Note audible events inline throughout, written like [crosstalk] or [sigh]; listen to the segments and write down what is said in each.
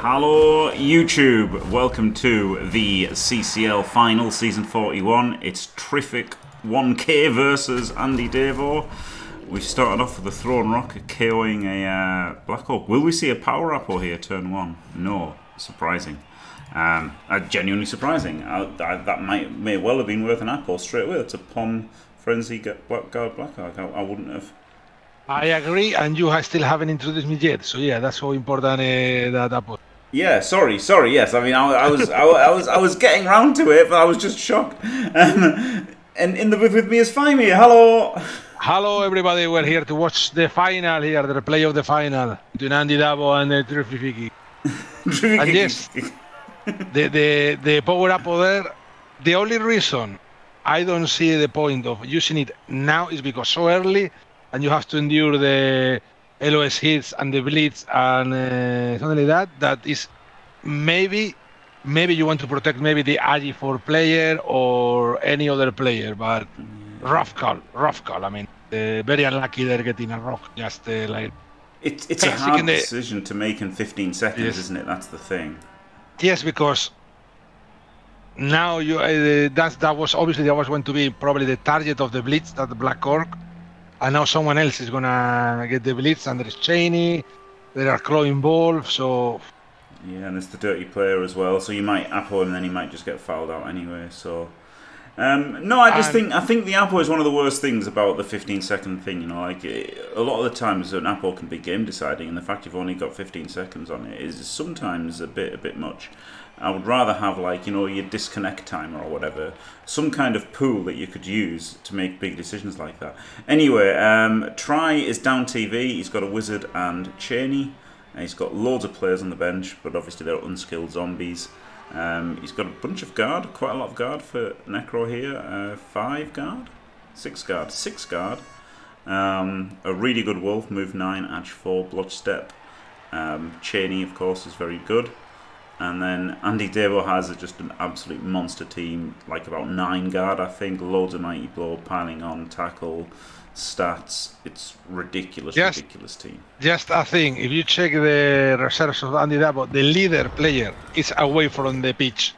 Hello, YouTube. Welcome to the CCL final, season 41. It's terrific 1K versus Andy Davo. We've started off with the Throw a Rock KOing a uh, Blackhawk. Will we see a power apple here, turn one? No. Surprising. Um, uh, genuinely surprising. I, I, that might may well have been worth an apple straight away. It's a Pom Frenzy Black Guard Blackhawk. I, I wouldn't have. I agree, and you still haven't introduced me yet. So yeah, that's how important uh, that apple. Yeah, sorry, sorry. Yes, I mean, I, I was, I, I, was, I was getting round to it, but I was just shocked. Um, and in the booth with me is Faemir. Hello. Hello, everybody. We're here to watch the final here, the replay of the final between Andy Davo and uh, Tryphikik. [laughs] and yes, the, the the power up there. The only reason I don't see the point of using it now is because so early, and you have to endure the LOS hits and the blitz and uh, something like that. That is maybe maybe you want to protect maybe the Agi 4 player or any other player, but rough call, rough call. I mean, uh, very unlucky they're getting a rock just uh, like. It's it's a hard decision to make in 15 seconds, yes. isn't it? That's the thing. Yes, because now you uh, that that was obviously that was going to be probably the target of the blitz, that the Black Orc and now someone else is gonna get the blitz, and there's Cheney, there are Claw involved, so. Yeah, and there's the dirty player as well, so you might apple him, and then he might just get fouled out anyway. So, um, no, I just and think I think the apple is one of the worst things about the 15 second thing. You know, like a lot of the times an apple can be game deciding, and the fact you've only got 15 seconds on it is sometimes a bit a bit much. I would rather have like you know your disconnect timer or whatever, some kind of pool that you could use to make big decisions like that. Anyway, um, Try is down TV. He's got a wizard and Cheney. And he's got loads of players on the bench, but obviously they're unskilled zombies. Um, he's got a bunch of guard, quite a lot of guard for Necro here. Uh, five guard, six guard, six guard. Um, a really good wolf, move nine, edge four, blood step. Um, Cheney, of course, is very good. And then Andy Davo has just an absolute monster team, like about nine guard, I think, loads of mighty blow, piling on, tackle, stats. It's ridiculous, just, ridiculous team. Just a thing, if you check the reserves of Andy Davo, the leader player is away from the pitch.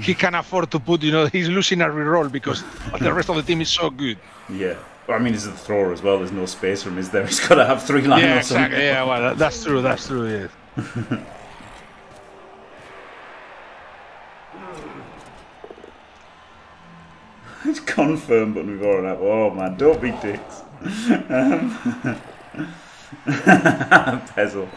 He [laughs] can afford to put, you know, he's losing a reroll because the rest of the team is so good. Yeah. I mean, he's a thrower as well. There's no space for him, is there? [laughs] He's got to have three lines. Yeah, exactly. Yeah, well, that's true. That's true. Yeah. [laughs] It's confirmed, but we've already have. Oh man, don't be dicks. Um, [laughs] Pezzle.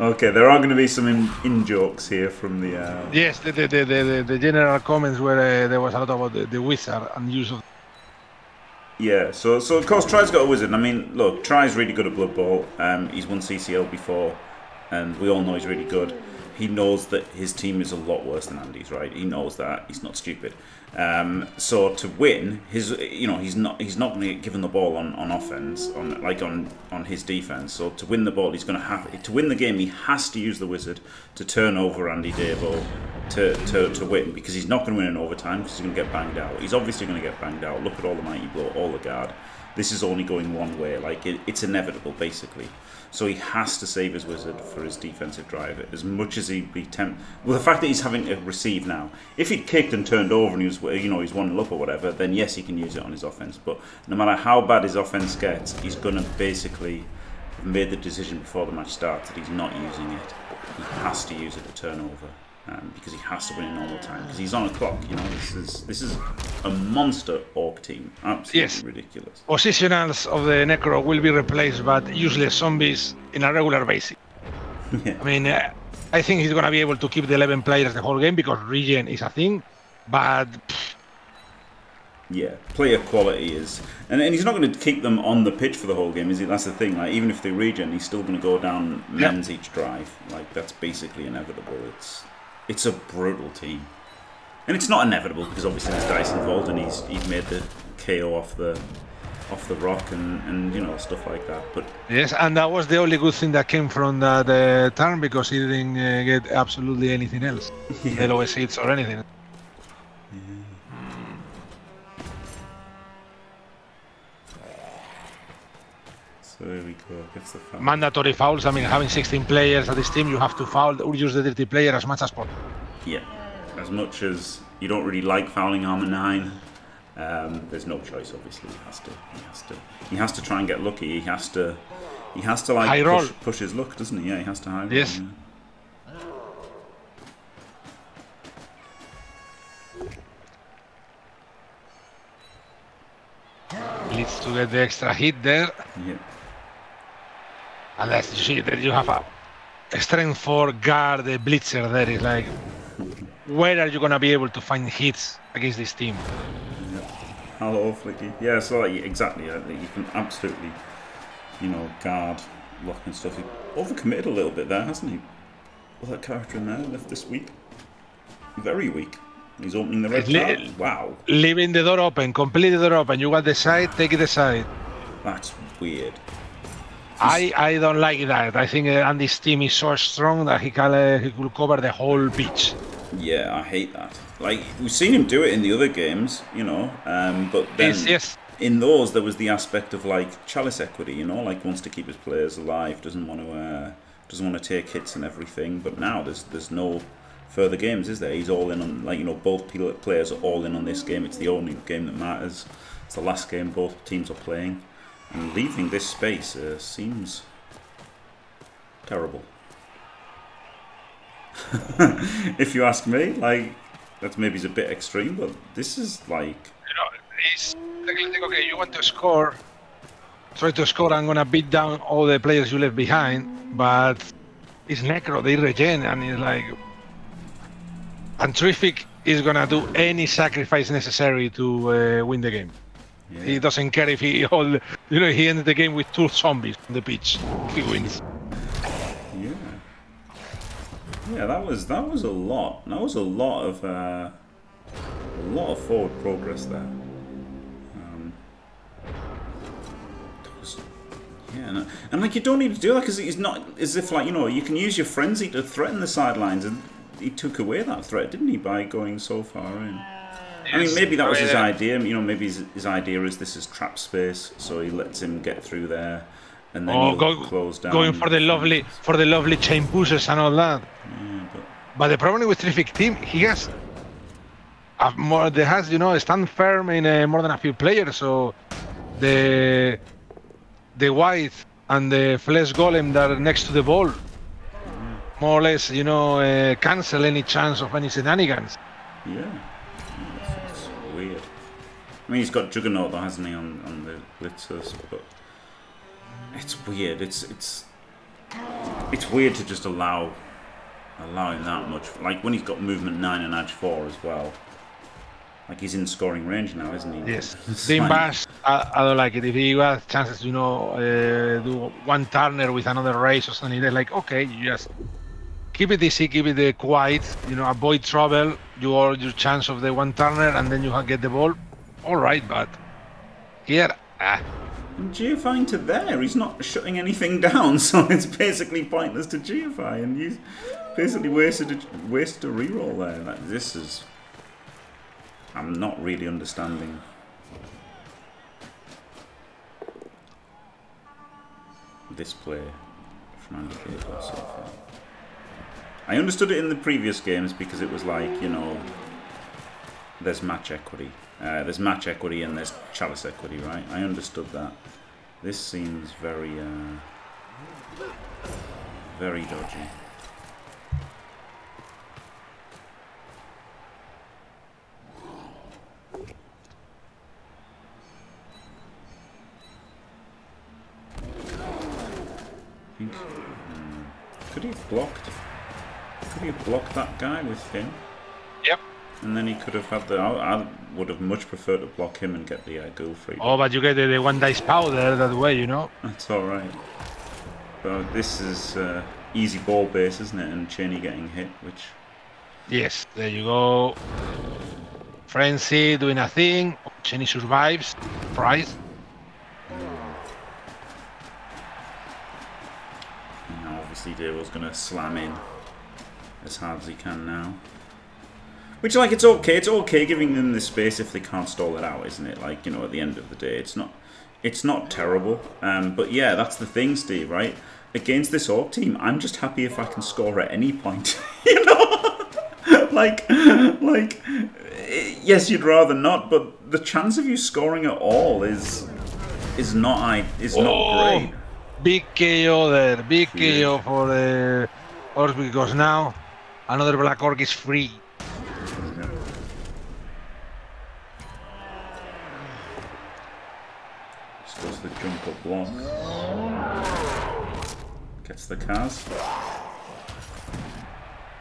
Okay, there are going to be some in, in jokes here from the. Uh... Yes, the, the, the, the, the general comments where uh, there was a lot about the, the wizard and use of. Yeah, so so of course Try's got a wizard. I mean, look, Try's really good at Blood Bowl. Um, he's won CCL before, and we all know he's really good he knows that his team is a lot worse than Andy's, right? He knows that. He's not stupid. Um, so to win, his you know he's not he's not going to get given the ball on, on offense on like on on his defense. So to win the ball, he's going to have to win the game. He has to use the wizard to turn over Andy Davo to, to, to win because he's not going to win in overtime because he's going to get banged out. He's obviously going to get banged out. Look at all the mighty blow, all the guard. This is only going one way. Like it, it's inevitable, basically. So he has to save his wizard for his defensive drive as much as he'd be tempted. Well, the fact that he's having to receive now, if he'd kicked and turned over and he was, you know, he's one up or whatever, then yes, he can use it on his offense. But no matter how bad his offense gets, he's going to basically have made the decision before the match starts that he's not using it. He has to use it to turn over um, because he has to win in normal time because he's on a clock. You know, this is this is a monster orc team. Absolutely yes. ridiculous. Positionals of the Necro will be replaced by useless zombies in a regular basis. [laughs] yeah. I mean, uh, I think he's going to be able to keep the 11 players the whole game because regen is a thing, but. Pff, yeah, player quality is, and, and he's not going to keep them on the pitch for the whole game, is he? That's the thing. Like even if they regen, he's still going to go down men's yep. each drive. Like that's basically inevitable. It's it's a brutal team. And it's not inevitable because obviously there's dice involved and he's he's made the KO off the off the rock and, and you know stuff like that. But yes, and that was the only good thing that came from that uh, turn because he didn't uh, get absolutely anything else, [laughs] yeah. LOS hits or anything. So there we go. Gets the foul. Mandatory fouls. I mean, having 16 players at this team, you have to foul or use the dirty player as much as possible. Yeah. As much as you don't really like fouling armor nine, um, there's no choice. Obviously, he has to. He has to. He has to try and get lucky. He has to. He has to like push, push, his luck, doesn't he? Yeah, he has to high yes. roll. Yeah. Needs to get the extra hit there. Yeah. Unless you see that you have a, strength for guard the blitzer there is like where are you gonna be able to find hits against this team? Hello, Flicky. Yeah, so like, exactly. Uh, you can absolutely, you know, guard, lock and stuff. He overcommitted a little bit there, hasn't he? Well, that character in there left this week. Very weak. He's opening the red card. Wow. Leaving the door open, completely the door open. You want the side, take it the side. That's weird. I, I don't like that. I think uh, Andy's team is so strong that he can uh, he could cover the whole pitch. Yeah, I hate that. Like we've seen him do it in the other games, you know. Um, but then yes, yes. in those there was the aspect of like chalice equity, you know, like wants to keep his players alive, doesn't want to uh, doesn't want to take hits and everything. But now there's there's no further games, is there? He's all in on, like, you know, both players are all in on this game. It's the only game that matters. It's the last game both teams are playing. And leaving this space uh, seems terrible. [laughs] if you ask me, like, that maybe is a bit extreme, but this is like... You know, it's like, okay, you want to score, try to score, I'm going to beat down all the players you left behind, but it's Necro, they regen, and it's like, and Terrific is gonna do any sacrifice necessary to uh, win the game. Yeah. He doesn't care if he [laughs] all, you know, he ended the game with two zombies on the pitch. He wins. Yeah. Yeah, that was that was a lot. That was a lot of uh, a lot of forward progress there. Um, was, yeah, and, and, like you don't need to do that because it's not as if like you know you can use your frenzy to threaten the sidelines and he took away that threat, didn't he, by going so far in? I mean, maybe that was his idea. You know, maybe his, his idea is this is trap space, so he lets him get through there, and then oh, go, close down. Going for the lovely for the lovely chain pushes and all that. Yeah, but, but the problem with terrific team, he has more. There has you know stand firm in uh, more than a few players, so the the white and the flesh golem that are next to the ball more or less, you know, uh, cancel any chance of any shenanigans. Yeah, it's, weird. I mean, he's got Juggernaut, though, hasn't he, on, on the blitzers? But it's weird. It's it's it's weird to just allow allowing that much. Like when he's got movement nine and edge four as well. Like he's in scoring range now, isn't he? Yes. [laughs] Dean like... Bash, I, I, don't like it. If he has chances, you know, uh, do one turner with another race or something, they're like, okay, you just keep it easy, keep it uh, quiet, you know, avoid trouble, you all your chance of the one turner, and then you get the ball. All right, but here, ah. Geofying to there, he's not shutting anything down, [laughs] so it's basically pointless to Geofy, and he's basically wasted a, wasted a reroll there. Like, this is... I'm not really understanding. This play from Andy Cable so far. I understood it in the previous games because it was like, you know, there's match equity. Uh, there's match equity and there's chalice equity, right? I understood that. This seems very, uh, very dodgy. um, could he have blocked could he have blocked that guy with him? Yep. And then he could have had the. I, I would have much preferred to block him and get the uh, ghoul free. Oh, but you get the, the one dice powder that way, you know? That's alright. But this is uh, easy ball base, isn't it? And Cheney getting hit, which. Yes, there you go. Frenzy doing a thing. Cheney survives. Price. obviously, Davo's going to slam in as hard as he can now. Which, like, it's okay. It's okay giving them the space if they can't stall it out, isn't it? Like, you know, at the end of the day, it's not... it's not terrible. Um, but yeah, that's the thing, Steve. Right against this Orc team, I'm just happy if I can score at any point. [laughs] you know, [laughs] like like yes, you'd rather not, but the chance of you scoring at all is is not I is not oh, great. Big KO there, big KO for the Orcs because now another Black Orc is free. Just the jump up block. Gets the cars.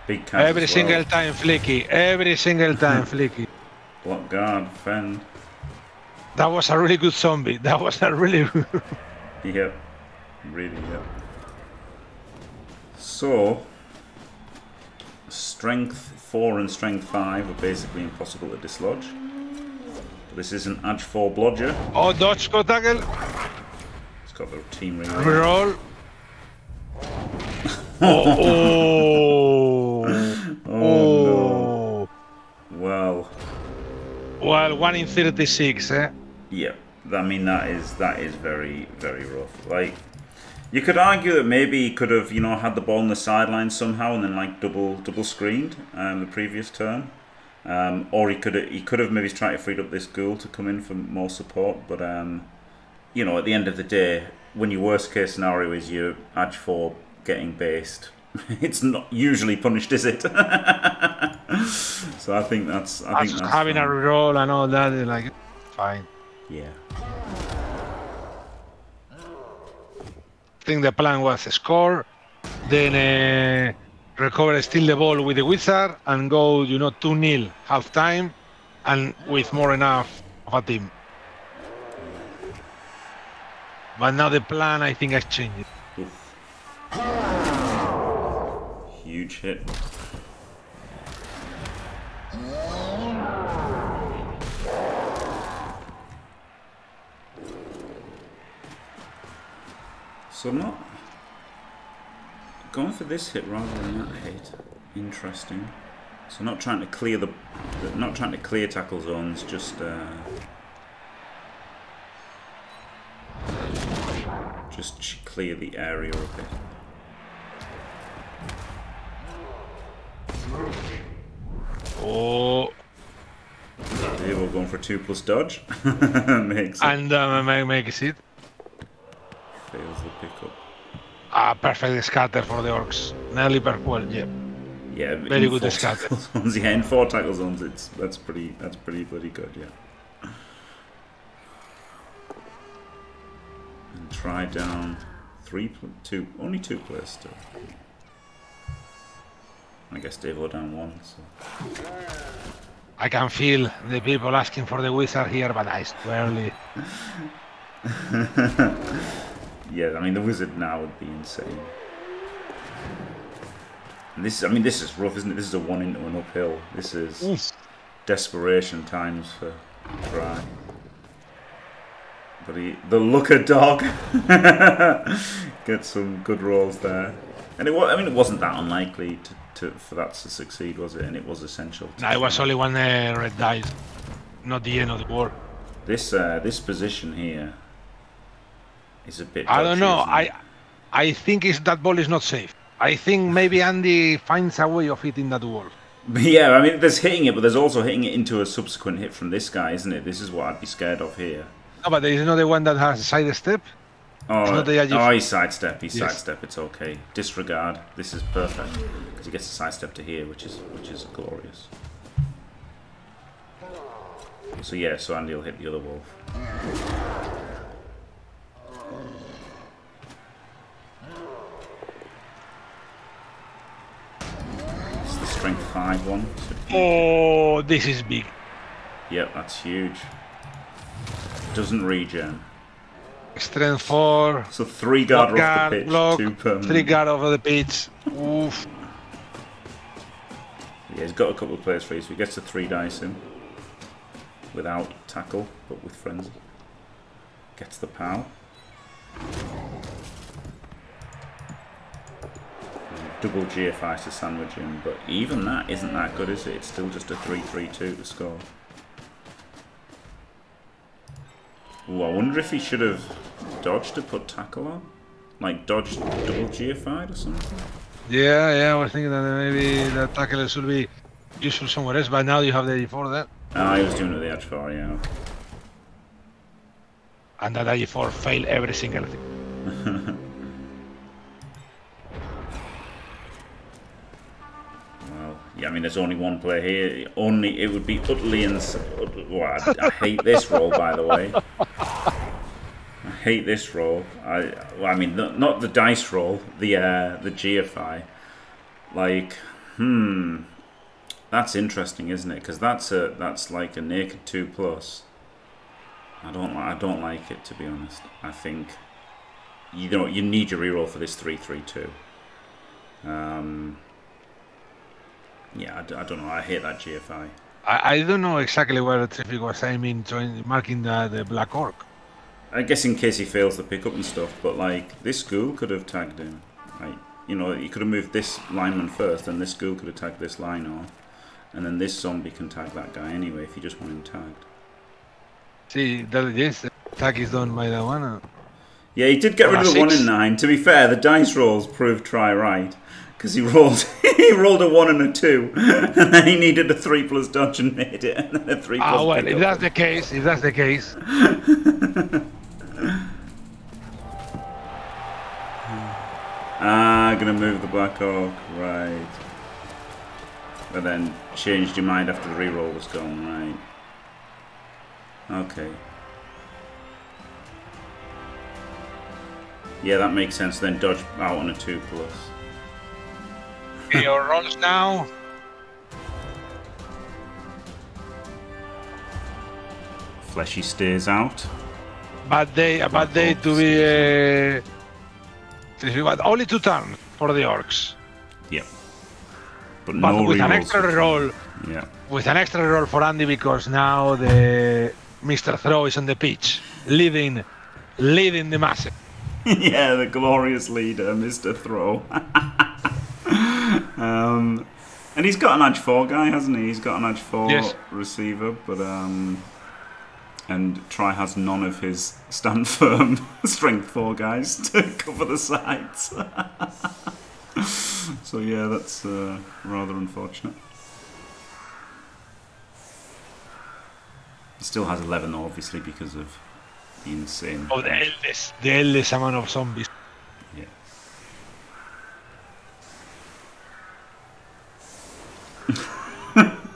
Big cars. Every single time, Flicky. Every single time, [laughs] Flicky. Block guard, fend. That was a really good zombie. That was a really good. [laughs] yep. Really, yep. So, strength 4 and strength 5 are basically impossible to dislodge. This is an edge 4 blodger. Oh, dodge, go tackle. It's got the team ring. Roll. [laughs] oh. oh. oh. No. Well. Well, 1 in 36, eh? Yeah. I mean, that is that is very, very rough. Like, you could argue that maybe he could have, you know, had the ball on the sideline somehow and then like double double screened um, the previous turn, um, or he could he could have maybe tried to free up this ghoul to come in for more support. But um, you know, at the end of the day, when your worst case scenario is your edge four getting based, [laughs] it's not usually punished, is it? [laughs] so I think that's I think that's having fine. a roll and all that is like fine. Yeah. I think the plan was score, then uh, recover still the ball with the wizard and go, you know, 2 0 half time and with more enough of a team. But now the plan, I think, has changed. Huge hit. So I'm not going for this hit rather than that hit. Interesting. So not trying to clear the, not trying to clear tackle zones, just uh, just clear the area a bit. Oh. Okay, we're going for two plus dodge. [laughs] makes it. And um, makes it fails the pickup. Ah, perfect scatter for the orcs. Nearly purple, yeah. Yeah, very good scatter. [laughs] Zones, yeah, in four tackle zones, it's that's pretty that's pretty bloody good, yeah. And try down three, two, only two players still. I guess they Davo down one. So. I can feel the people asking for the wizard here, but I swearly. [laughs] yeah, I mean the wizard now would be insane. And this, I mean, this is rough, isn't it? This is a one into an uphill. This is Oof. desperation times for Try. But he, the looker dog [laughs] gets some good rolls there, and it was. I mean, it wasn't that unlikely to, to for that to succeed, was it? And it was essential. No, it was only one uh, red dice, not the end of the war. This uh, this position here is a bit. I don't know. I I think is that ball is not safe. I think maybe Andy finds a way of hitting that wall. [laughs] Yeah, I mean, there's hitting it, but there's also hitting it into a subsequent hit from this guy, isn't it? This is what I'd be scared of here. No, but there is another one that has a side step. Oh, oh, he's sidestep. He's yes. sidestep. It's okay. Disregard. This is perfect because he gets a sidestep to here, which is which is glorious. So yeah, so Andy will hit the other wolf. Strength 5 one. So oh, this is big. Yep, that's huge. Doesn't regen. Strength 4. So 3 guard off the pitch, block, 2 permanent. 3 guard over the pitch. Oof. Yeah, he's got a couple of players free, so he gets a 3 dice in. Without tackle, but with frenzy. Gets the POW double GFI to sandwich him, but even that isn't that good, is it? It's still just a 3-3-2 to score. Ooh, I wonder if he should have dodged to put tackle on. Like dodged double GFI'd or something. Yeah, yeah, I was thinking that maybe that tackle should be useful somewhere else, but now you have the G4 there. Ah, he was doing it the edge for, yeah. And that G4 failed every single thing. [laughs] I mean, there's only one player here. Only it would be utterly ins. Well, I, I hate this roll, by the way. I hate this roll. I, well, I mean, not, not the dice roll, the uh, the GFI. Like, hmm, that's interesting, isn't it? Because that's a that's like a naked two plus. I don't I don't like it to be honest. I think you know you need your reroll for this three three two. Um, yeah, I, I, don't know. I hate that GFI. I, I don't know exactly where the traffic was aiming, join, marking the, the black orc. I guess in case he fails the pickup and stuff, but like this ghoul could have tagged him. Like you know, you could have moved this lineman first, and this ghoul could have tagged this line off, and then this zombie can tag that guy anyway if you just want him tagged. See, that is tag is done by the one. Uh, yeah, he did get rid of the six. one in nine. To be fair, the dice rolls proved try right because he rolled [laughs] he rolled a one and a two, and then he needed a three plus dodge and made it, and then a three plus. Oh well, if that's the case, if that's the case. [laughs] ah, gonna move the Black Orc, right. But then changed your mind after the reroll was gone, right. Okay. Yeah, that makes sense. Then dodge out on a 2 plus your rolls now. Fleshy stays out. Bad day, a bad day to be. Uh, only two turns for the orcs. Yep. But, but no with an extra roll. Yeah. With an extra roll for Andy because now the Mr. Throw is on the pitch, leading, leading the massive. [laughs] yeah, the glorious leader, Mr. Throw. [laughs] Um, and he's got an edge four guy, hasn't he? He's got an edge four yes. receiver, but um, and Try has none of his stand firm [laughs] strength four guys [laughs] to cover the sides. [laughs] so yeah, that's uh, rather unfortunate. He still has 11 though, obviously, because of the insane. Oh, the eldest, the eldest amount of zombies.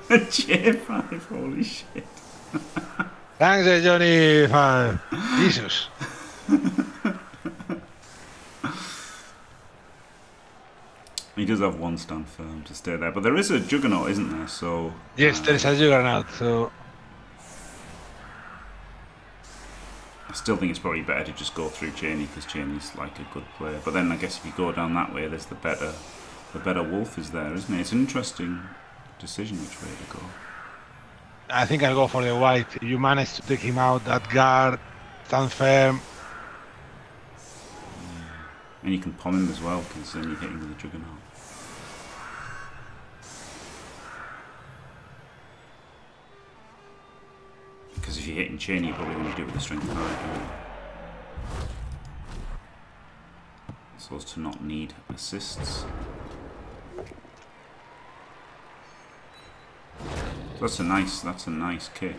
[laughs] J5, holy shit. Thanks, uh, Johnny 5. Jesus. He does have one stand firm to stay there, but there is a juggernaut, isn't there? So yes, uh, there is a juggernaut. So I still think it's probably better to just go through Cheney because Cheney's like a good player. But then I guess if you go down that way, there's the better, the better wolf is there, isn't it? It's an interesting decision which way to go. I think I'll go for the white. If you manage to take him out, that guard, stand firm. Yeah. And you can palm him as well, because then you're hitting with the juggernaut. Because if you're hitting chain, you probably want to do it with the strength card. So as to not need assists. That's a nice, that's a nice kick.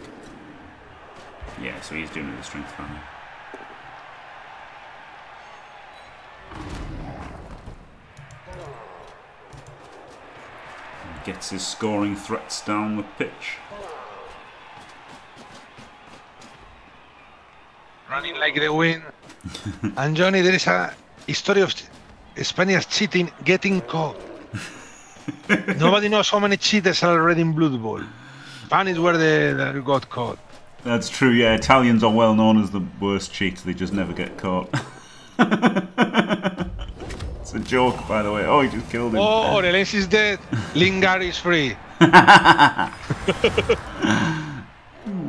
Yeah, so he's doing it with strength five. Gets his scoring threats down the pitch. Running like the wind. [laughs] and Johnny, there is a history of Spaniards cheating, getting caught. [laughs] Nobody knows how many cheaters are already in Blood Bowl. Japan is where they, they got caught. That's true, yeah. Italians are well known as the worst cheats, they just never get caught. [laughs] it's a joke, by the way. Oh, he just killed him. Oh, Orelens is dead. [laughs] Lingard is free. [laughs]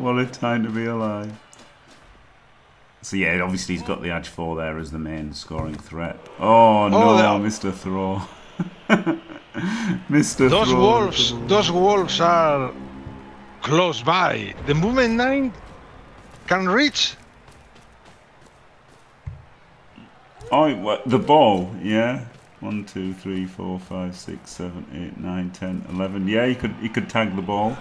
what a time to be alive. So yeah, obviously he's got the Edge 4 there as the main scoring threat. Oh, no, oh no, Mr. Throw. Mr. Those Throw. wolves, those wolves are close by. The movement 9 can reach Oh, the ball, yeah. One, two, three, four, five, six, seven, eight, nine, ten, eleven. Yeah, you could you could tag the ball.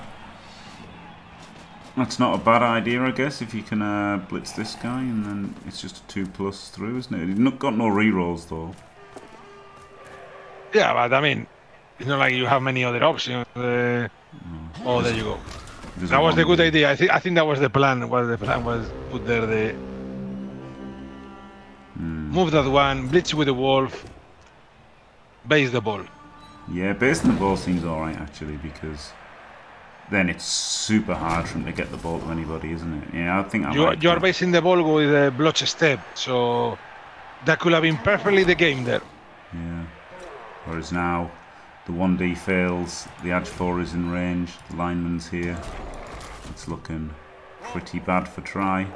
That's not a bad idea, I guess, if you can uh, blitz this guy, and then it's just a two plus through, isn't it? You've not got no re-rolls though. Yeah, but I mean, it's not like you have many other options. Uh. Oh, there you go. There's that was the good idea. I think I think that was the plan. What the plan was put there the mm. move that one, blitz with the wolf, base the ball. Yeah, basing the ball seems alright actually because then it's super hard for him to get the ball to anybody, isn't it? Yeah, I think I you, like you are basing the ball with a blotch step, so that could have been perfectly the game there. Yeah. Whereas now the 1D fails, the edge 4 is in range, the lineman's here. It's looking pretty bad for try.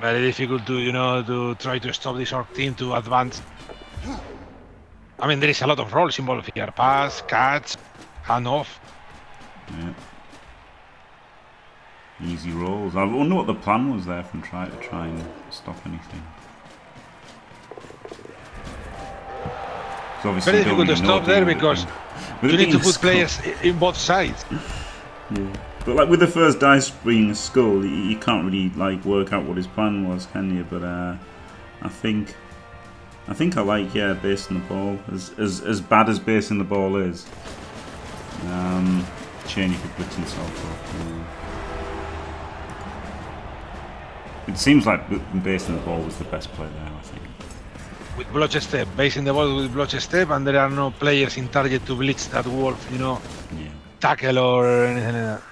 Very difficult to, you know, to try to stop this orc team to advance. I mean, there is a lot of roles involved here. Pass, catch, hand off. Yeah. Easy rolls. I wonder what the plan was there from try to try and stop anything. So Very difficult to stop there because you need to put players in both sides. [laughs] Yeah, but like with the first dice being a skull, you, you, can't really like work out what his plan was, can you? But uh, I think, I think I like yeah basing the ball as as as bad as basing the ball is. Um, Cheney could blitz himself off. Yeah. It seems like basing the ball was the best play there. I think with blotch step, basing the ball with blotch step, and there are no players in target to blitz that wolf, you know, yeah. tackle or anything like that.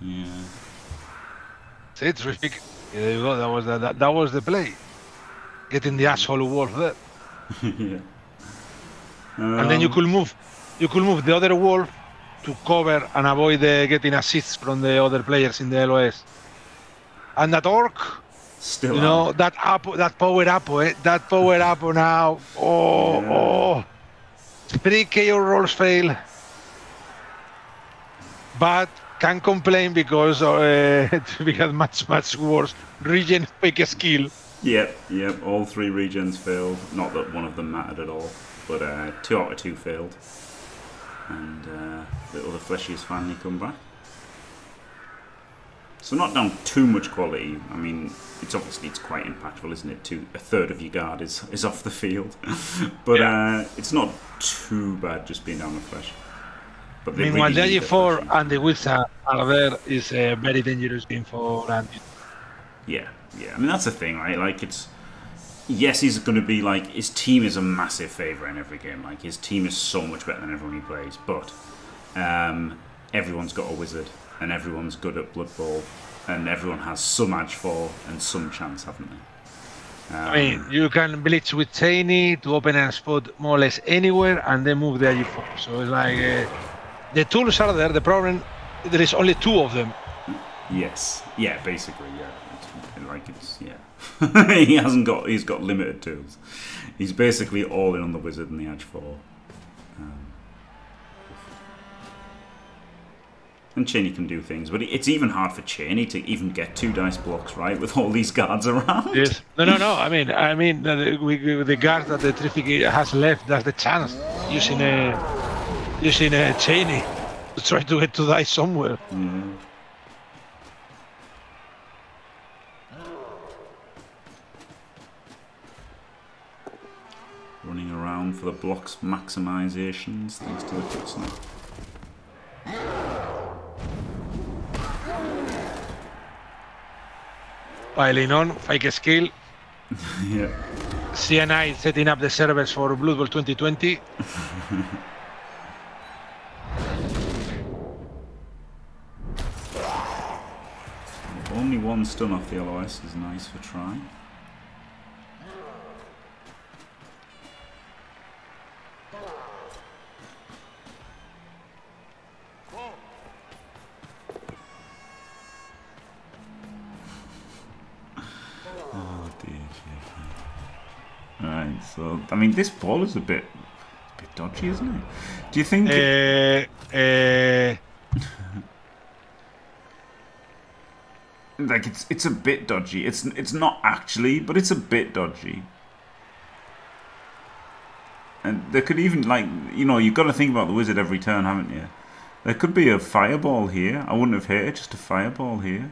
Yeah. See, terrific. Yeah, there you go. That was the, that, that was the play. Getting the asshole wolf there. [laughs] yeah. Um, and then you um, could move, you could move the other wolf to cover and avoid the getting assists from the other players in the LOS. And that orc Still, you know that up, that power up, eh? that power up now. Oh, yeah. oh, three KO rolls fail, but can't complain because uh, [laughs] we had much much worse regen fake skill. Yep, yep. All three regions failed. Not that one of them mattered at all, but uh, two out of two failed, and uh, the other fleshies finally come back. So not down too much quality. I mean, it's obviously it's quite impactful, isn't it? To a third of your guard is is off the field, [laughs] but yeah. uh, it's not too bad just being down the flesh. Meanwhile, the G4 and the Wizard are there is a very dangerous game for Andy. Yeah, yeah. I mean that's the thing, right? Like it's yes, he's going to be like his team is a massive favourite in every game. Like his team is so much better than everyone he plays, but um, everyone's got a wizard and everyone's good at Blood Bowl, and everyone has some edge for and some chance, haven't they? Um, I mean, you can blitz with Cheney to open a spot more or less anywhere and then move the IG4. So it's like uh, the tools are there. The problem there is only two of them. Yes. Yeah. Basically, yeah. It's, like it's yeah. [laughs] he hasn't got. He's got limited tools. He's basically all in on the wizard and the edge four. Um, and Cheney can do things, but it's even hard for Cheney to even get two dice blocks right with all these guards around. Yes. No, no, no. [laughs] I mean, I mean, the, we, the guards that the Terrific has left, that's the chance using a using a Cheney to try to get to die somewhere. Mm. Running around for the blocks maximizations thanks to the quick snap. piling on, fake skill. [laughs] yeah. CNI setting up the servers for Blood Bowl 2020. [laughs] Only one stun off the LOS is nice for try. [laughs] So I mean, this ball is a bit, a bit dodgy, isn't it? Do you think? Uh, uh... like it's it's a bit dodgy. It's it's not actually, but it's a bit dodgy. And there could even like you know you've got to think about the wizard every turn, haven't you? There could be a fireball here. I wouldn't have hit it, just a fireball here.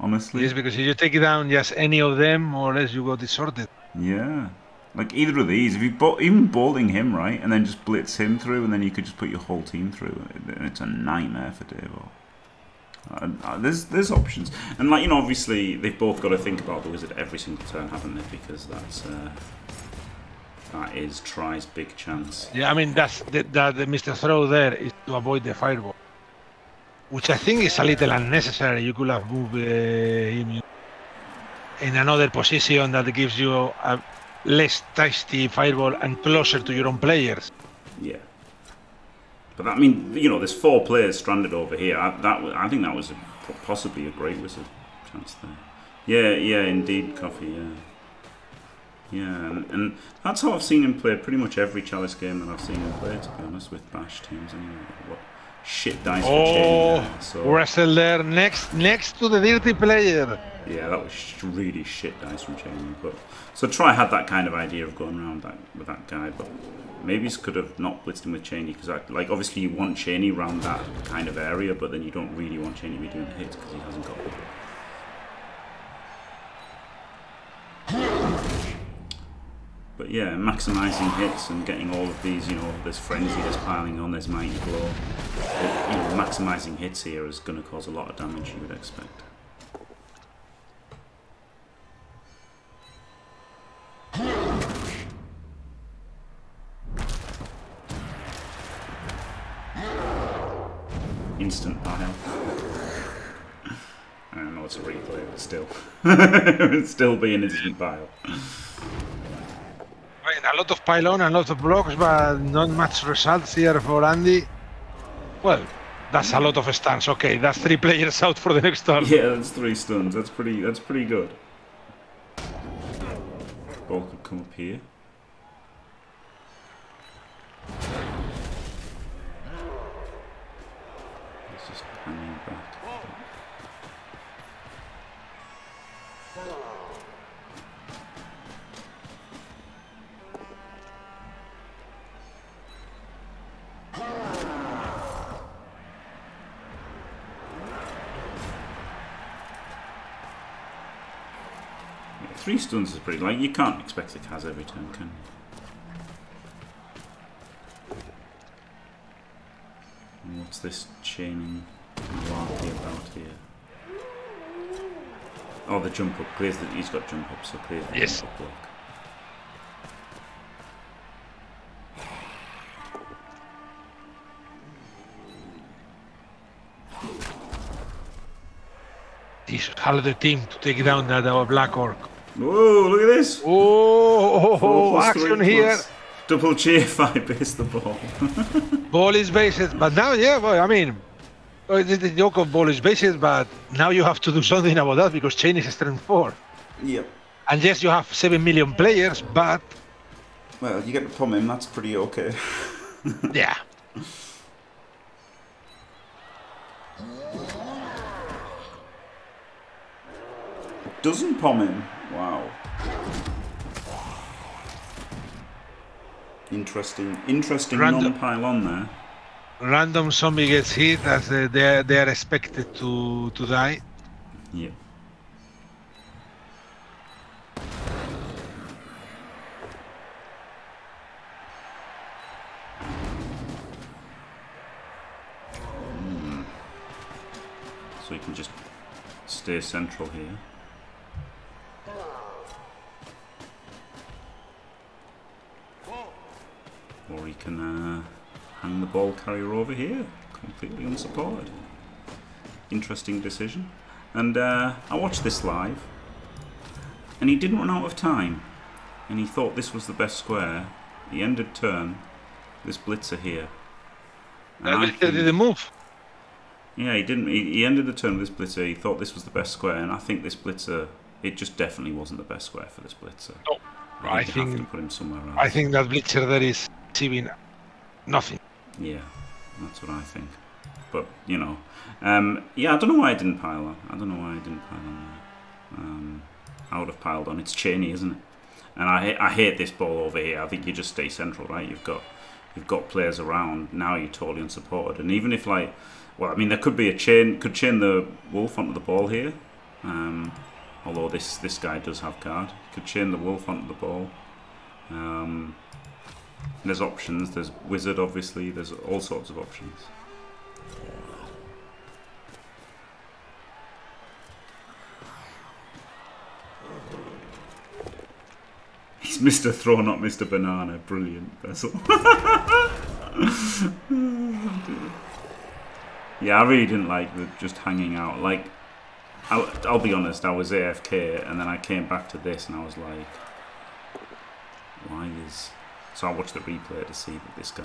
Honestly. Yes, because if you take it down just any of them, more or less you go disordered. Yeah. Like either of these, if you bo even bowling him right, and then just blitz him through, and then you could just put your whole team through, and it's a nightmare for Davo. Uh, uh, there's there's options, and like you know, obviously they've both got to think about the wizard every single turn, haven't they? Because that's uh, that is tries big chance. Yeah, I mean that's the, that the Mr. Throw there is to avoid the fireball, which I think is a little unnecessary. You could have moved uh, him in another position that gives you a less tasty fireball and closer to your own players. Yeah. But I mean, you know, there's four players stranded over here. I, that I think that was a, possibly a great wizard chance there. Yeah, yeah, indeed, coffee. Yeah, yeah, and, and that's how I've seen him play pretty much every chalice game that I've seen him play. To be honest, with bash teams anyway. What shit dice oh, for so. wrestle there next next to the dirty player. Yeah, that was really shit dice from Cheney. But so Try had that kind of idea of going around that with that guy, but maybe he could have not blitzed him with Cheney because like obviously you want Cheney around that kind of area, but then you don't really want Cheney to be doing the hits because he hasn't got. But yeah, maximising hits and getting all of these, you know, this frenzy that's piling on, this mighty blow. You know, maximising hits here is going to cause a lot of damage, you would expect. Instant pile. I don't know it's a replay, but still. it's [laughs] still be an instant pile. A lot of pile on, a lot of blocks, but not much results here for Andy. Well, that's a lot of stuns. Okay, that's three players out for the next turn. Yeah, that's three stuns. That's pretty. That's pretty good. Ball could come up here. Three stuns is pretty like you can't expect it has every turn, can you? what's this chaining malarkey about here? Oh, the jump up clears that he's got jump up, so clears the yes. jump up block. How the team to take down that our Black Orc. Whoa, look at this. Oh, action here. Double cheer if I base the ball. [laughs] ball is based, but now, yeah, well, I mean, oh, it's the joke of ball is based, but now you have to do [laughs] something about that because chain is strength 4. Yep. And yes, you have 7 million players, but. Well, you get the problem, that's pretty okay. [laughs] yeah. Doesn't pom him. Wow. Interesting, interesting non-pile on there. Random zombie gets hit as they are, they are expected to to die. Yeah. Hmm. So you can just stay central here. Or he can uh, hang the ball carrier over here, completely unsupported. Interesting decision. And uh, I watched this live, and he didn't run out of time. And he thought this was the best square. He ended turn, this blitzer here. And uh, did he move? Yeah, he didn't. He, he ended the turn with this blitzer. He thought this was the best square, and I think this blitzer, it just definitely wasn't the best square for this blitzer. No, I, I think put him somewhere else. I think that blitzer there is receiving nothing. Yeah, that's what I think. but you know, um, yeah, I don't know why I didn't pile on. I don't know why I didn't pile on. Um, I would have piled on. It's Cheney, isn't it? And I I hate this ball over here. I think you just stay central, right? You've got you've got players around. Now you're totally unsupported. And even if like, well, I mean, there could be a chain. Could chain the wolf onto the ball here. Um, although this this guy does have guard. Could chain the wolf onto the ball. Um, there's options. There's wizard, obviously. There's all sorts of options. He's Mr. Throw, not Mr. Banana. Brilliant, Vessel. [laughs] yeah, I really didn't like the just hanging out. Like, I'll, I'll be honest, I was AFK, and then I came back to this, and I was like, why is... So I watched the replay to see that this guy...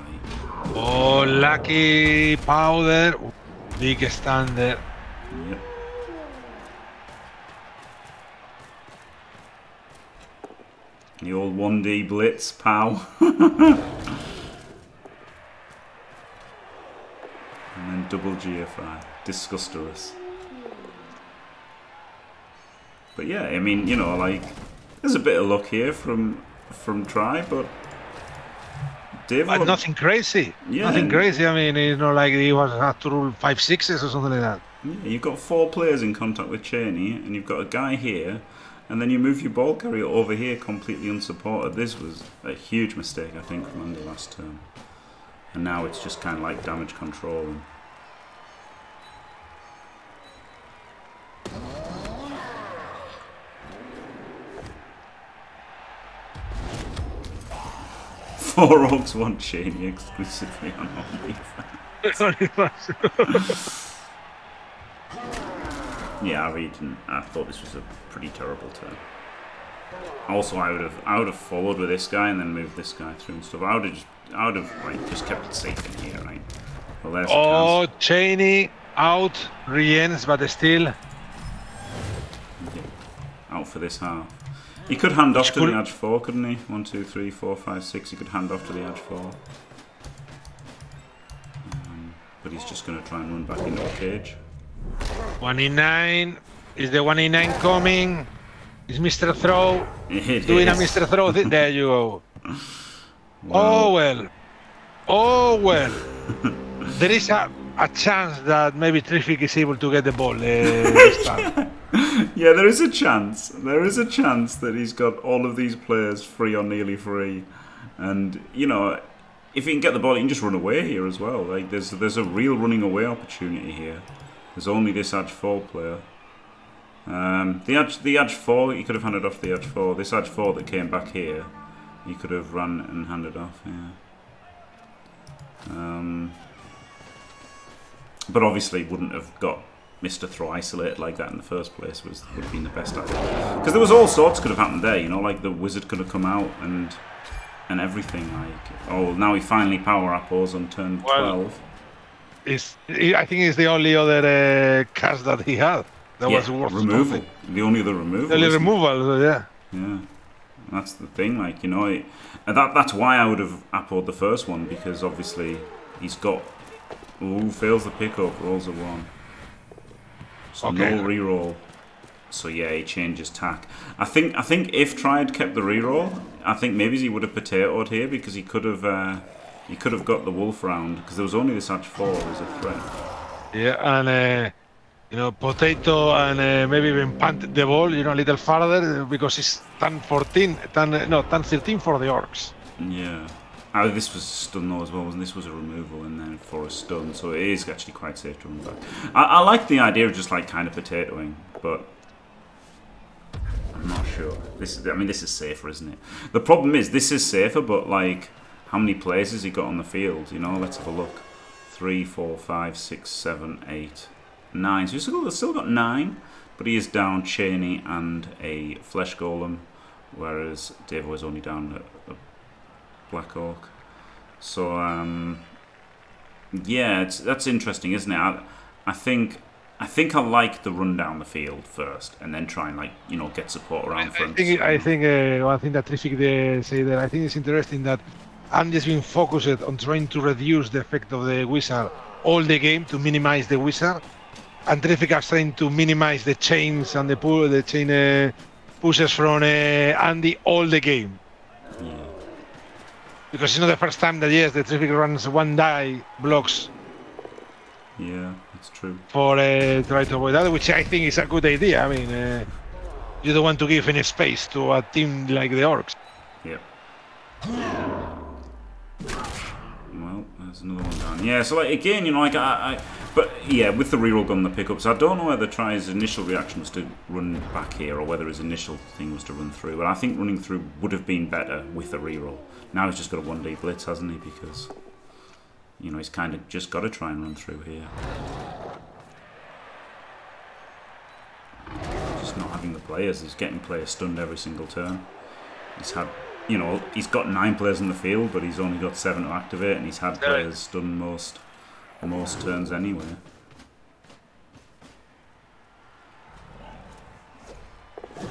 Oh, lucky powder. Big standard. Yep. The old 1D blitz, pow. [laughs] and then double GFI. Disgusterous. But yeah, I mean, you know, like, there's a bit of luck here from from Try, but. But nothing crazy. Yeah. Nothing crazy. I mean, you know, like he was had to rule five sixes or something like that. Yeah, you've got four players in contact with Cheney, and you've got a guy here and then you move your ball carrier over here completely unsupported. This was a huge mistake, I think, from Andy last term. And now it's just kind of like damage control. Four Oaks want Cheney exclusively on OnlyFans. Yeah, I really didn't. I thought this was a pretty terrible turn. Also, I would have I would have followed with this guy and then moved this guy through and stuff. I would have just I would have like just kept it safe in here, right? Well, there's oh, Cheney out, Riens, but still yeah. out for this half. He could hand off to the edge four, couldn't he? One, two, three, four, five, six. He could hand off to the edge four. Um, but he's just going to try and run back into the cage. 1, 9. Is the 1, 9 coming? Is Mr. Throw [laughs] it doing is. a Mr. Throw? there you go. [laughs] Oh well. Oh well. [laughs] there is a, a chance that maybe Tryphikik is able to get the ball uh, this time. [laughs] yeah, there is a chance. There is a chance that he's got all of these players free or nearly free. And, you know, if he can get the ball, he can just run away here as well. Like there's there's a real running away opportunity here. There's only this edge 4 player. Um, the edge the edge 4, he could have handed off the edge 4. This edge 4 that came back here, he could have run and handed off, yeah. Um, but obviously wouldn't have got Mr. Throw isolated like that in the first place was would have been the best idea. Because there was all sorts could have happened there, you know, like the wizard could have come out and and everything like oh now he finally power apples on turn well, 12 is I think it's the only other uh, cast that he had that yeah, was worth removal. Something. The only other removal. The only removal, so yeah. Yeah, that's the thing. Like you know, it, that that's why I would have appled the first one because obviously he's got. Ooh, fails the pickup, rolls a one. So okay. no reroll. So yeah, he changes tack. I think I think if tried kept the reroll, I think maybe he would have potatoed here because he could have. Uh, he could have got the wolf round because there was only this hatch four as a threat. Yeah, and uh, you know, potato and uh, maybe even punt the ball, you know, a little farther because it's turn 14, turn, no, turn 13 for the orcs. Yeah. Oh, this was stun though as well, and this was a removal and then for a stun, so it is actually quite safe to run back. I, I like the idea of just like kind of potatoing, but I'm not sure. This, is, I mean, this is safer, isn't it? The problem is this is safer, but like how many players has he got on the field? You know, let's have a look. Three, four, five, six, seven, eight, nine. So he's still, still got nine, but he is down Cheney and a Flesh Golem, whereas Dave was only down a, a Black Orc. So, um, yeah, that's interesting, isn't it? I, I think I think I like the run down the field first, and then try and like you know get support around front. I think I think uh, one thing that Tryphikik say that I think it's interesting that Andy's been focused on trying to reduce the effect of the wizard all the game to minimize the wizard, and Tryphikik is trying to minimize the chains and the pull, the chain uh, pushes from uh, Andy all the game. Yeah. Because it's not the first time that yes, the traffic runs one die blocks. Yeah, that's true. For uh, try to avoid that, which I think is a good idea. I mean, uh, you don't want to give any space to a team like the Orcs. Yeah. Well, there's another one down. Yeah, so like again, you know, like I, I but yeah, with the reroll gun, the pickups, I don't know whether Try's initial reaction was to run back here or whether his initial thing was to run through. But I think running through would have been better with the reroll. Now he's just got a one D blitz, hasn't he? Because you know he's kind of just got to try and run through here. Just not having the players. He's getting players stunned every single turn. He's had you know, he's got nine players in the field, but he's only got seven to activate, and he's had players stun most most turns anyway.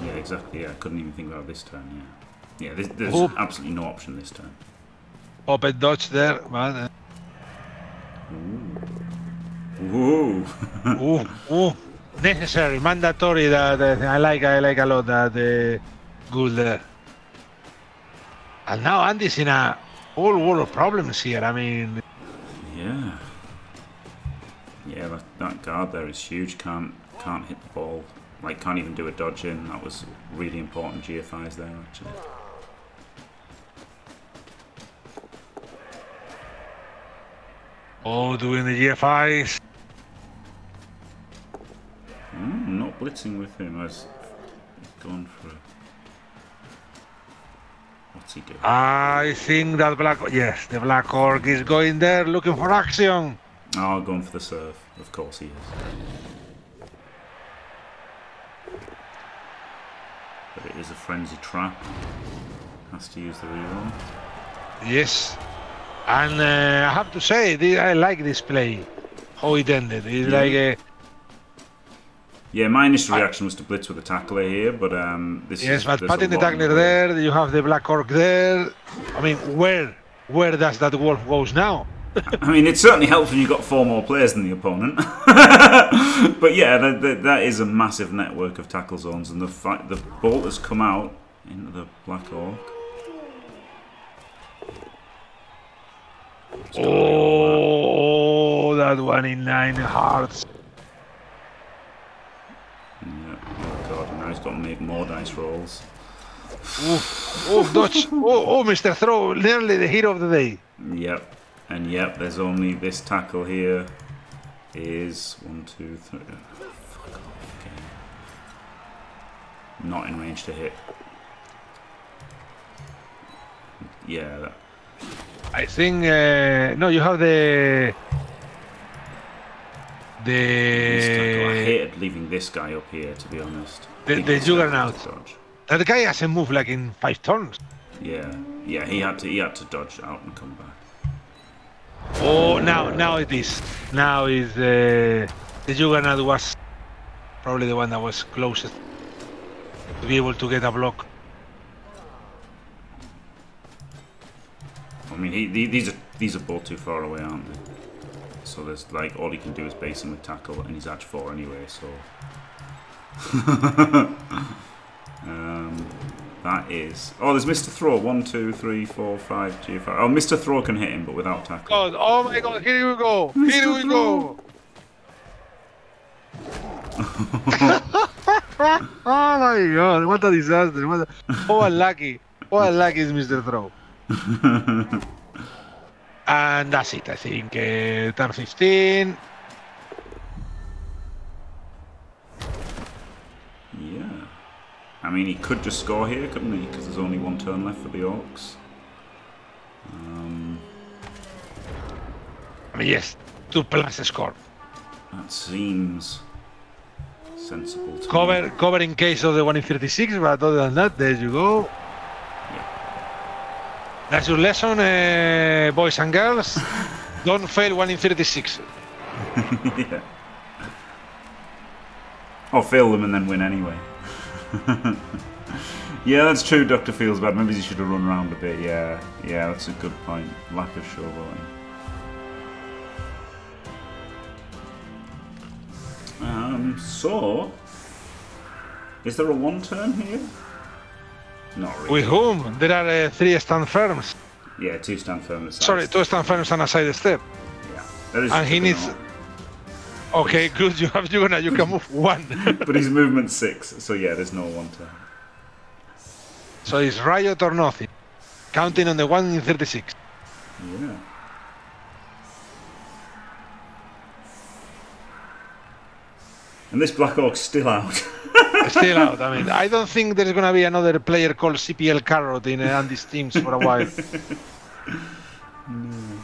Yeah, exactly. Yeah, I couldn't even think about this turn. Yeah, yeah. There's, there's oh. absolutely no option this time. Pop a dodge there, man. Ooh. [laughs] ooh, ooh. Necessary, mandatory. That, that I like. I like a lot that uh, good there. And now Andy's in a whole world of problems here. I mean, yeah, yeah. That, that guard there is huge. Can't can't hit the ball. Like can't even do a dodge in. That was really important GFIs there actually. Oh, doing the GFIs. Mm, not blitzing with him. I was going for. What's he doing? I think that Black... Yes, the Black Orc is going there looking for action. Oh, going for the serve. Of course he is. But it is a frenzy trap. Has to use the reroll. Yes. And uh, I have to say, I like this play. How it ended. It's yeah. like a yeah, my initial reaction was to blitz with a tackler here, but um, this yes, is, but putting the tackler there, you have the black orc there. I mean, where where does that wolf goes now? [laughs] I mean, it certainly helps when you've got four more players than the opponent. [laughs] but yeah, the, the, that is a massive network of tackle zones, and the fact the bolt has come out into the black orc. Oh, that one in nine hearts. Yeah, oh god, now he's got to make more dice rolls. [laughs] Oh, oh, Dutch. Oh, oh, Mr. Throw, nearly the hero of the day. Yep. And yep, there's only this tackle here is one, two, three. Oh, fuck off. Okay. Not in range to hit. Yeah. That. I think uh, no, you have the the. I hated leaving this guy up here, to be honest. The, the juggernaut. That guy hasn't moved like in five turns. Yeah, yeah, he had to he had to dodge out and come back. Oh, now now it is. Now is uh, the juggernaut was probably the one that was closest to be able to get a block. I mean, he, these are these are both too far away, aren't they? So there's like all he can do is base him with tackle, and he's edge four anyway. So [laughs] um, that is. Oh, there's Mr. Throw. One, two, three, four, five, G, five. Oh, Mr. Throw can hit him, but without tackle. God, oh my god, here we go. Mr. Here we go. [laughs] oh my god, what a disaster. What a... Oh, unlucky. Oh, unlucky is Mr. Throw. [laughs] and that's it, I think. Uh, turn 15. I mean, he could just score here, couldn't he? Because there's only one turn left for the Orcs. Um, I mean, yes, two plus score. That seems sensible. To cover, me. cover in case of the one in 36, but other than that, there you go. That's your lesson, uh, boys and girls. [laughs] Don't fail one in 36. [laughs] yeah. Or fail them and then win anyway. [laughs] Yeah, that's true. Doctor feels bad. Maybe he should have run around a bit. Yeah, yeah, that's a good point. Lack of showboating. Um, so is there a one turn here? Not really. With whom? There are uh, three stand firms. Yeah, two stand firms. Sorry, two stand firms and a side step. Yeah, and he needs. Okay, good. You have you you can move one. [laughs] but his movement six, so yeah, there's no one turn. So it's riot or nothing. Counting on the one in 36. Yeah. And this Black Orc's still out. [laughs] still out. I [laughs] mean, I don't think there's going to be another player called CPL Carrot in uh, Andy's teams for a while. [laughs] no.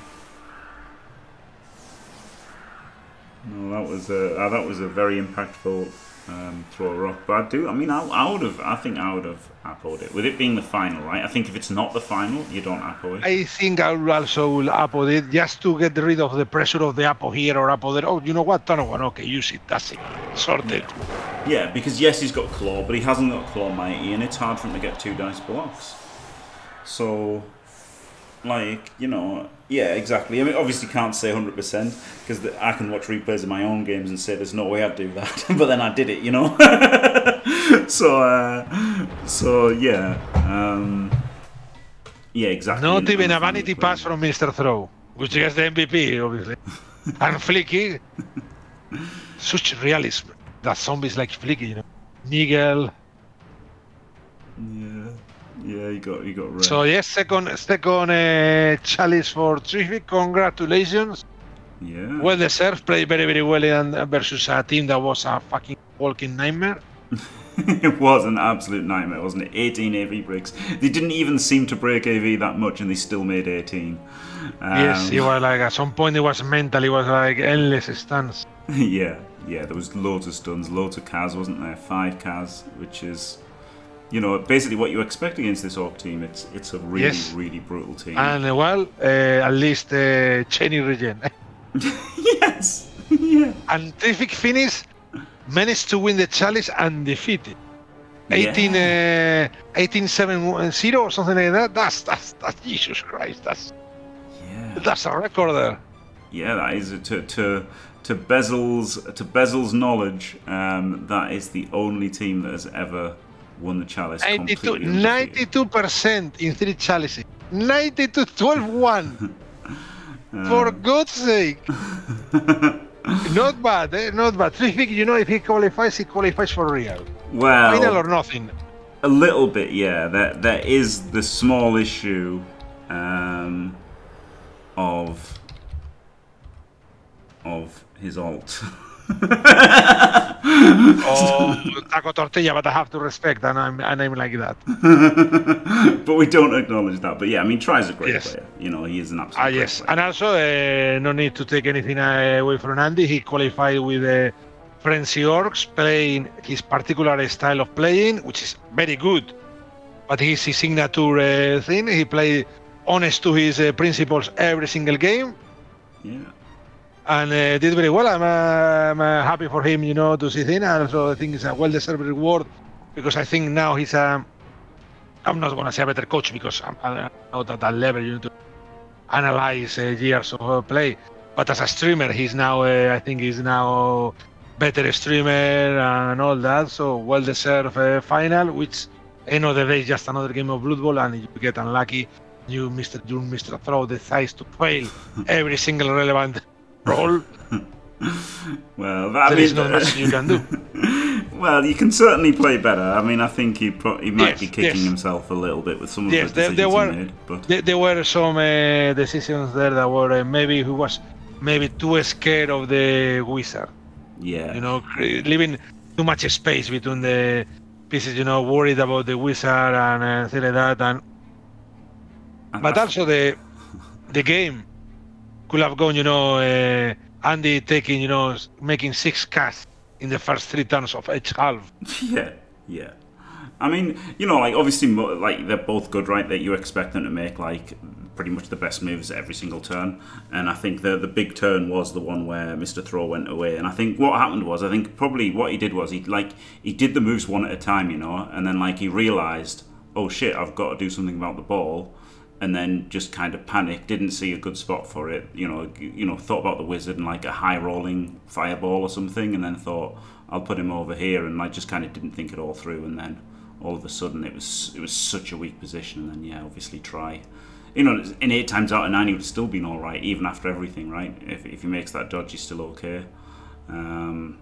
No, that was a uh, that was a very impactful um, throw a rock. But I do. I mean, I, I would have. I think I would have appoed it with it being the final, right? I think if it's not the final, you don't appo it. I think I also will appo it just to get rid of the pressure of the appo here or appo there. Oh, you know what? Turn one. Okay, use it. That's it. Sorted. Yeah, because yes, he's got claw, but he hasn't got claw mighty, and it's hard for him to get two dice blocks. So like, you know, yeah, exactly. I mean, obviously can't say 100% because I can watch replays of my own games and say there's no way I'd do that. [laughs] but then I did it, you know? [laughs] so, uh, so yeah. Um, yeah, exactly. Not even a vanity pass from Mr. Throw, which gets the MVP, obviously. [laughs] and Flicky, such realism. That zombies like Flicky, you know. Nigel. Yeah. Yeah, you got you got right. So yes, second second uh, chalice for Tryphikik. Congratulations. Yeah. Well deserved. Played very very well in, versus a team that was a fucking walking nightmare. [laughs] it was an absolute nightmare, wasn't it? 18 AV breaks. They didn't even seem to break AV that much, and they still made 18. Um, yes, it was like at some point it was mental. It was like endless stuns. [laughs] yeah, yeah. There was loads of stuns, loads of Kaz, wasn't there? Five Kaz, which is you know, basically what you expect against this Orc team. It's it's a really yes. really brutal team. And uh, well, uh, at least uh, Cheney regen. [laughs] yes. [laughs] yeah. And terrific finish managed to win the challenge undefeated. 18 yeah. uh, 18 7 0 or something like that. That's that's that's Jesus Christ. That's yeah. That's a record there. Yeah, that is to to to Bezel's to Bezel's knowledge. Um, that is the only team that has ever won the chalice 92, percent in three chalices. 92, 12 1. [laughs] For God's sake. [laughs] not bad, eh? Not bad. So think, you know, if he qualifies, he qualifies for real. Well, final or nothing. A little bit, yeah. There, there is the small issue um, of of his alt. [laughs] oh, taco tortilla, but I have to respect, and I'm and I'm like that. [laughs] but we don't acknowledge that. But yeah, I mean, Try's a great yes. player. You know, he is an absolute. Ah, yes, player. and also uh, no need to take anything away from Andy. He qualified with the uh, Frenzy Orcs, playing his particular style of playing, which is very good. But his, his signature uh, thing. He played honest to his uh, principles every single game. Yeah and uh, did very well. I'm, uh, I'm uh, happy for him, you know, to see things. And also, I think it's a well-deserved reward because I think now he's a. I'm not going to say a better coach because I'm, I'm not at that level. You need to analyze uh, years of play, but as a streamer, he's now. Uh, I think he's now better streamer and all that. So well-deserved final, which end of the day is just another game of Blood Bowl, and you get unlucky. You, Mr. You, Mr. Throw, decides to fail [laughs] every single relevant roll. [laughs] well, that not much you can do. [laughs] well, you can certainly play better. I mean, I think he pro- he might yes, be kicking yes. himself a little bit with some of yes, the decisions there, there were, he made. But there, there were some uh, decisions there that were uh, maybe he was maybe too scared of the wizard. Yeah, you know, leaving too much space between the pieces. You know, worried about the wizard and uh, things like that, and, and but also the the game could have gone, you know, uh, Andy taking, you know, making six casts in the first three turns of each half. [laughs] Yeah, yeah. I mean, you know, like obviously, like they're both good, right? That you expect them to make like pretty much the best moves every single turn. And I think the the big turn was the one where Mr. Throw went away. And I think what happened was I think probably what he did was he like he did the moves one at a time, you know, and then like he realised, oh shit, I've got to do something about the ball. And then just kind of panicked, didn't see a good spot for it. You know, you know, thought about the wizard and like a high rolling fireball or something, and then thought I'll put him over here, and I just kind of didn't think it all through. And then all of a sudden, it was it was such a weak position, and then yeah, obviously try you know, in eight times out of nine, he would have still been all right, even after everything, right? If, if he makes that dodge, he's still okay. Um,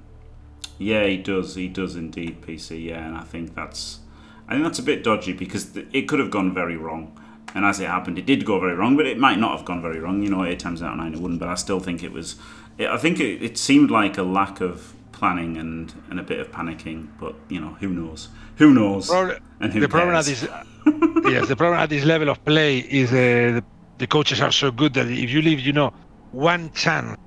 yeah, he does. He does indeed, PC. Yeah, and I think that's, I think that's a bit dodgy because it could have gone very wrong. And as it happened, it did go very wrong, but it might not have gone very wrong. You know, eight times out of nine, it wouldn't. But I still think it was. It, I think it, it seemed like a lack of planning and, and a bit of panicking. But you know, who knows? Who knows? Probably, and who the cares? problem at this [laughs] yes, the problem at this level of play is uh, the, the coaches are so good that if you leave, you know, one chance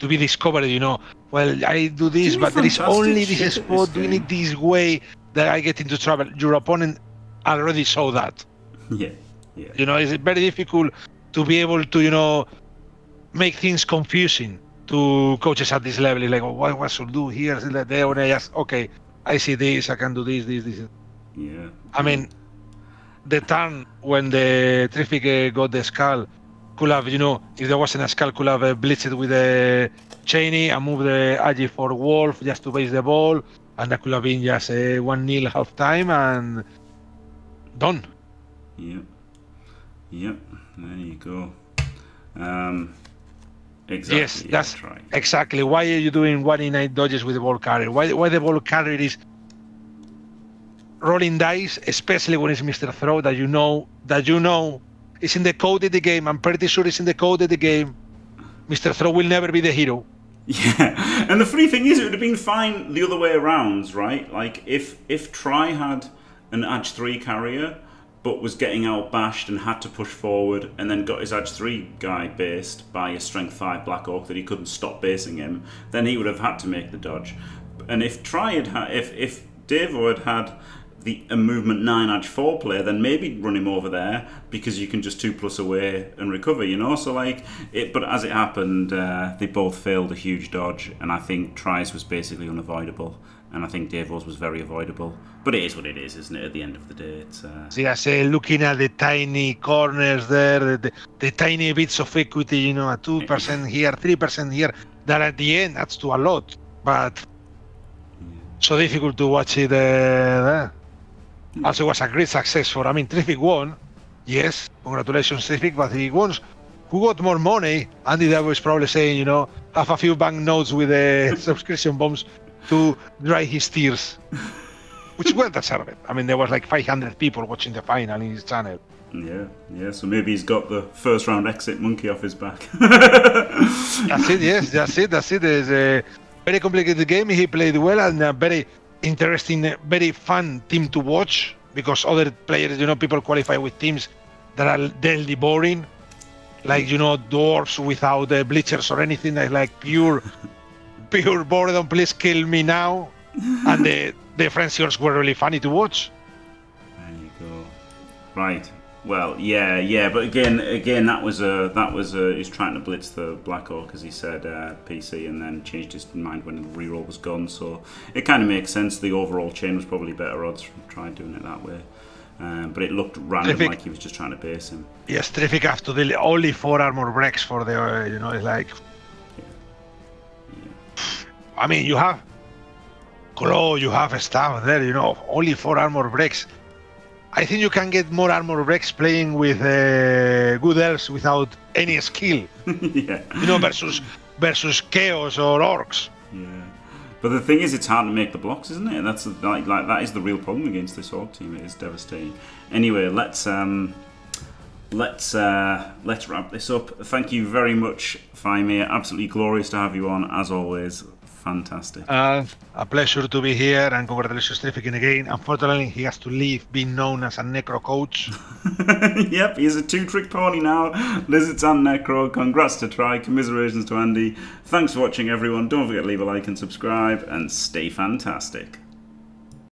to be discovered, you know, well, I do this, but there is only this spot doing it this way that I get into trouble. Your opponent already saw that. [laughs] Yeah, yeah. You know, it's very difficult to be able to, you know, make things confusing to coaches at this level. It's like, oh, what, what should do here? There, and I just, okay, I see this, I can do this, this, this. Yeah. I mean, the turn when the Tryphikik got the skull could have, you know, if there wasn't a skull, could have uh, blitzed with the Cheney and moved the Agi for Wolf just to base the ball, and that could have been just a 1 0 half time and done. Yep. Yep. There you go. Um, exactly. Yes, that's right. exactly. Why are you doing one in nine dodges with the ball carrier? Why, why the ball carrier is rolling dice, especially when it's Mr. Throw, that you know that you know is in the code of the game. I'm pretty sure it's in the code of the game. Mr. Throw will never be the hero. [laughs] Yeah, and the funny thing is, it would have been fine the other way around, right? Like if if Try had an Edge three carrier, but was getting outbashed and had to push forward, and then got his Edge three guy based by a Strength five Black Orc that he couldn't stop basing him, then he would have had to make the dodge. And if Try had had, if if Davo had had the a movement nine edge four player, then maybe run him over there because you can just two plus away and recover, you know. So like it, but as it happened, uh, they both failed a huge dodge, and I think tries was basically unavoidable, and I think Davo's was very avoidable. But it is what it is, isn't it? At the end of the day, it's. Uh... See, I say looking at the tiny corners there, the, the, tiny bits of equity, you know, two percent here, three percent here. That at the end adds to a lot, but so difficult to watch it uh, there. Also, it was a great success for. I mean, Tryphikik won. Yes, congratulations, Tryphikik, but he won. Who got more money? Andy Davo is probably saying, you know, have a few banknotes with the [laughs] subscription bombs to dry his tears. Which well deserved. I mean, there was like 500 people watching the final in his channel. Yeah, yeah. So maybe he's got the first round exit monkey off his back. [laughs] that's it. Yes, that's it. That's it. It's a very complicated game. He played well and a very interesting, very fun team to watch because other players, you know, people qualify with teams that are deadly boring, like you know, dwarfs without the bleachers or anything. That's like pure, [laughs] pure boredom. Please kill me now. and the the Frenziers were really funny to watch. There you go. Right. Well, yeah, yeah, but again, again, that was a that was a he's trying to blitz the Black Orc as he said uh, PC, and then changed his mind when the reroll was gone. So it kind of makes sense. The overall chain was probably better odds from trying doing it that way. Um, but it looked random, terrific. like he was just trying to base him. Yes, terrific after the only four armor breaks for the uh, you know it's like. I mean, you have Claw, you have stuff there, you know, only four armor breaks. I think you can get more armor breaks playing with uh, good elves without any skill. [laughs] yeah. You know, versus versus chaos or orcs. Yeah. But the thing is, it's hard to make the blocks, isn't it? That's like, like that is the real problem against this orc team. It is devastating. Anyway, let's um, let's uh, let's wrap this up. Thank you very much, Faemir. Absolutely glorious to have you on, as always fantastic. Uh, a pleasure to be here and congratulations Stephen again. Unfortunately, he has to leave being known as a Necro coach. [laughs] yep, he's a two trick pony now. Lizards and Necro. Congrats to Try. Commiserations to Andy. Thanks for watching, everyone. Don't forget to leave a like and subscribe and stay fantastic.